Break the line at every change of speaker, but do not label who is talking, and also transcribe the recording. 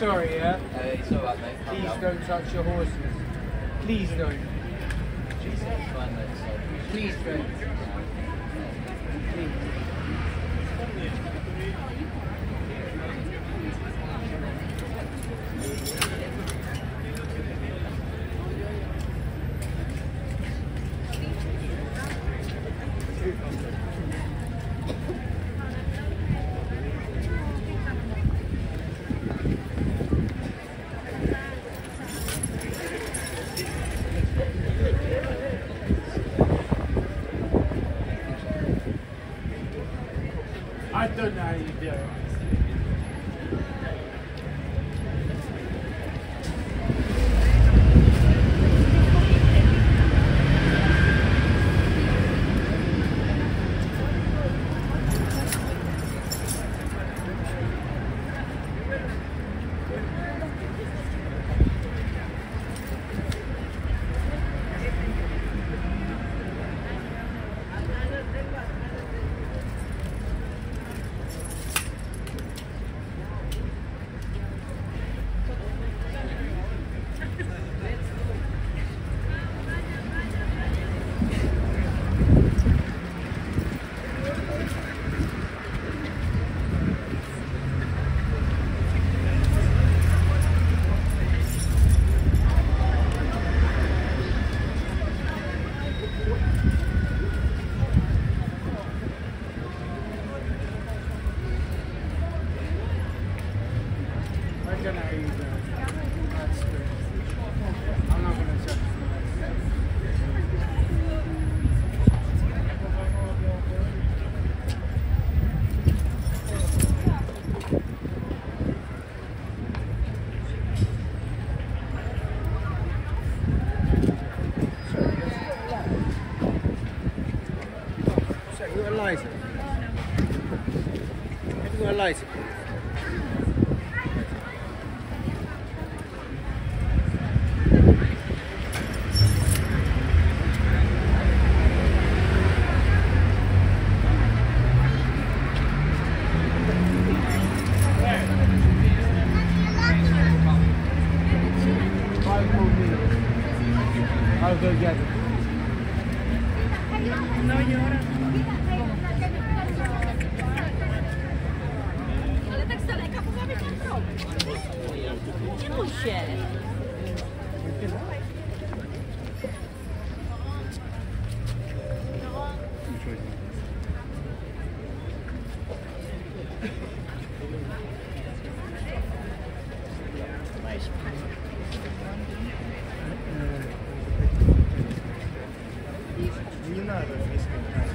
sorry, yeah?
Uh, it's alright, mate. Calm
Please
down.
don't touch your horses. Please don't.
Jesus, fine, mate.
Please don't. Please. I don't know how know how you do it. That's good. I'm not going to you
How's their getting? No, you're Cara,